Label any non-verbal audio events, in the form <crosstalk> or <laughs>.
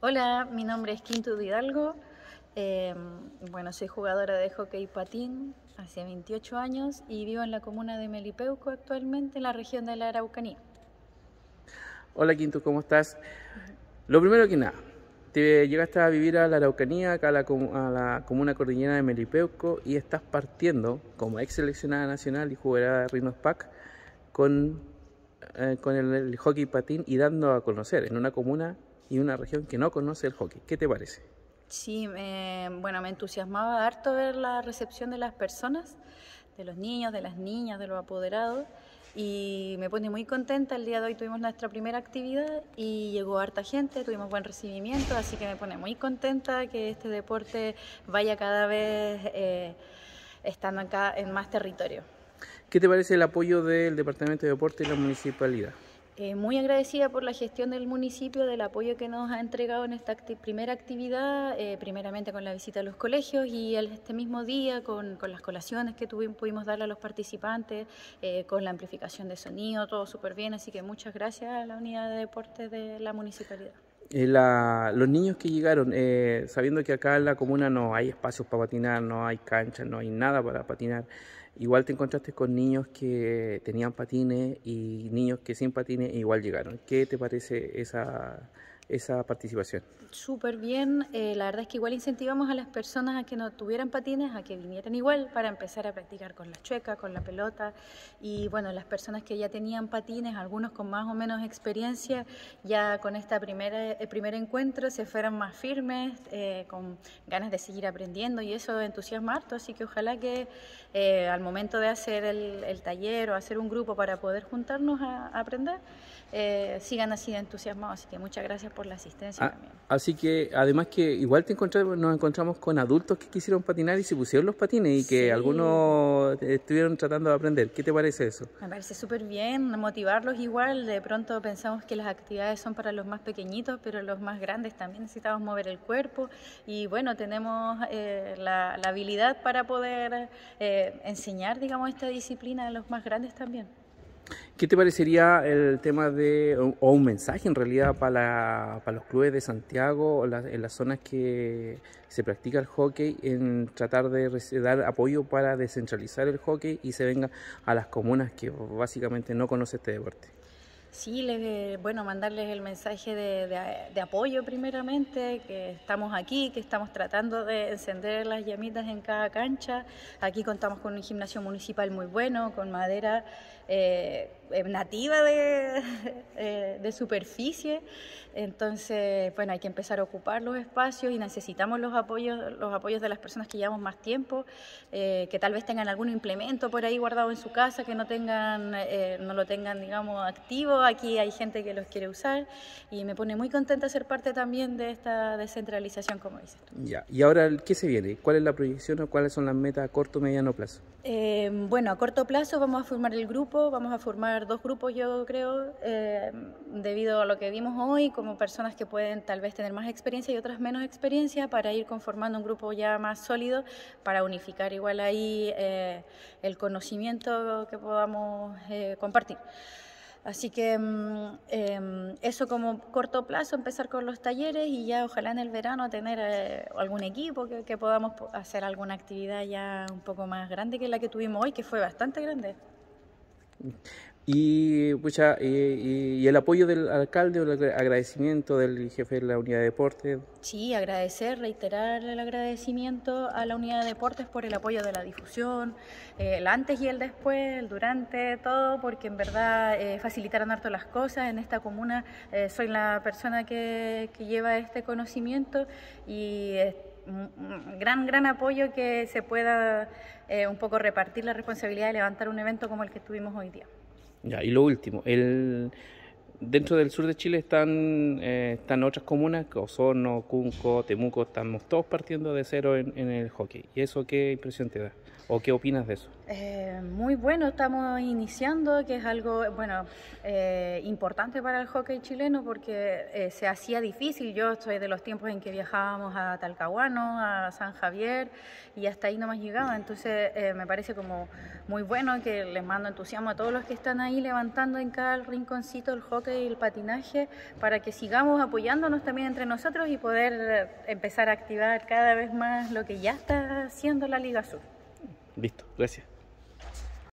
Hola, mi nombre es Quinto Hidalgo. Eh, bueno, soy jugadora de hockey patín hace 28 años y vivo en la comuna de Melipeuco actualmente, en la región de la Araucanía. Hola Quinto, ¿cómo estás? Lo primero que nada, te llegaste a vivir a la Araucanía, acá a la, comuna cordillera de Melipeuco y estás partiendo como ex seleccionada nacional y jugadora de Rhinos Pack con, eh, con el, hockey patín y dando a conocer en una comuna y una región que no conoce el hockey. ¿Qué te parece? Sí, bueno, me entusiasmaba harto ver la recepción de las personas, de los niños, de las niñas, de los apoderados y me pone muy contenta. El día de hoy tuvimos nuestra primera actividad y llegó harta gente, tuvimos buen recibimiento, así que me pone muy contenta que este deporte vaya cada vez eh, estando acá en más territorio. ¿Qué te parece el apoyo del Departamento de Deporte y la Municipalidad? Eh, muy agradecida por la gestión del municipio, del apoyo que nos ha entregado en esta primera actividad, eh, primeramente con la visita a los colegios y este mismo día con, las colaciones que tuvimos, pudimos darle a los participantes, eh, con la amplificación de sonido, todo súper bien, así que muchas gracias a la unidad de deportes de la municipalidad. los niños que llegaron, sabiendo que acá en la comuna no hay espacios para patinar, no hay canchas, no hay nada para patinar, Igual te encontraste con niños que tenían patines y niños que sin patines igual llegaron. ¿Qué te parece esa, esa participación? Súper bien, eh, la verdad es que igual incentivamos a las personas a que no tuvieran patines, a que vinieran igual para empezar a practicar con la chueca, con la pelota. Y bueno, las personas que ya tenían patines, algunos con más o menos experiencia, ya con este primer encuentro se fueron más firmes, eh, con ganas de seguir aprendiendo y eso entusiasma harto, así que ojalá que eh, al momento de hacer el, taller o hacer un grupo para poder juntarnos a, aprender, sigan así de entusiasmados, así que muchas gracias por la asistencia ah, también. Así que además que igual te encontramos, nos encontramos con adultos que quisieron patinar y se pusieron los patines y que algunos estuvieron tratando de aprender. ¿Qué te parece eso? Me parece súper bien, motivarlos igual. De pronto pensamos que las actividades son para los más pequeñitos, pero los más grandes también necesitamos mover el cuerpo y bueno, tenemos eh, la, habilidad para poder eh, enseñar, digamos, esta disciplina a los más grandes también. ¿Qué te parecería el tema de, o un mensaje en realidad para, para los clubes de Santiago o en las zonas que se practica el hockey, en tratar de dar apoyo para descentralizar el hockey y se venga a las comunas que básicamente no conocen este deporte? Sí, les, bueno, mandarles el mensaje de, apoyo primeramente, que estamos aquí, que estamos tratando de encender las llamitas en cada cancha. Aquí contamos con un gimnasio municipal muy bueno, con madera eh, eh, nativa <laughs> eh, de, superficie. Entonces, bueno, hay que empezar a ocupar los espacios y necesitamos los apoyos, los apoyos de las personas que llevamos más tiempo, que tal vez tengan algún implemento por ahí guardado en su casa, que no tengan, no lo tengan, digamos, activo aquí hay gente que los quiere usar y me pone muy contenta ser parte también de esta descentralización, como dices tú. Ya, y ahora, ¿qué se viene? ¿Cuál es la proyección o cuáles son las metas a corto o mediano plazo? Eh, bueno, a corto plazo vamos a formar el grupo, vamos a formar dos grupos, yo creo, eh, debido a lo que vimos hoy, como personas que pueden tal vez tener más experiencia y otras menos experiencia, para ir conformando un grupo ya más sólido, para unificar igual ahí eh, el conocimiento que podamos compartir. Así que mm, em, eso como corto plazo, empezar con los talleres y ya ojalá en el verano tener eh, algún equipo que, que, podamos hacer alguna actividad ya un poco más grande que la que tuvimos hoy, que fue bastante grande. Y, pucha, y, el apoyo del alcalde el agradecimiento del jefe de la unidad de deportes. Sí, agradecer, reiterar el agradecimiento a la unidad de deportes por el apoyo de la difusión, eh, el antes y el después, el durante, todo, porque en verdad eh, facilitaron harto las cosas. En esta comuna eh, soy la persona que, que, lleva este conocimiento y un gran, gran apoyo que se pueda un poco repartir la responsabilidad de levantar un evento como el que tuvimos hoy día. Y lo último, el, dentro del sur de Chile están, eh, están otras comunas, Osorno, Cunco, Temuco, estamos todos partiendo de cero en, en, el hockey. ¿Y eso qué impresión te da? ¿O qué opinas de eso? Eh, muy bueno, estamos iniciando, que es algo, bueno, eh, importante para el hockey chileno porque eh, se hacía difícil. Yo estoy de los tiempos en que viajábamos a Talcahuano, a San Javier y hasta ahí no más llegaba. Entonces me parece como muy bueno que les mando entusiasmo a todos los que están ahí levantando en cada rinconcito el hockey y el patinaje para que sigamos apoyándonos también entre nosotros y poder empezar a activar cada vez más lo que ya está haciendo la Liga Sur. Listo, gracias.